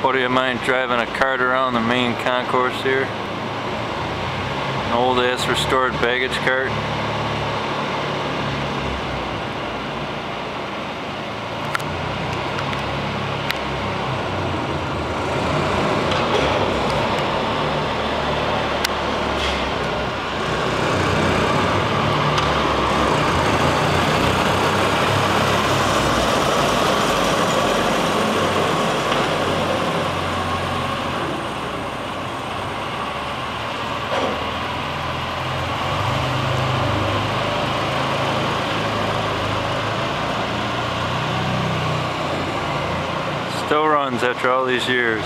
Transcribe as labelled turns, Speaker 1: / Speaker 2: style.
Speaker 1: What do you mind driving a cart around the main concourse here? An old ass restored baggage cart. Still runs after all these years.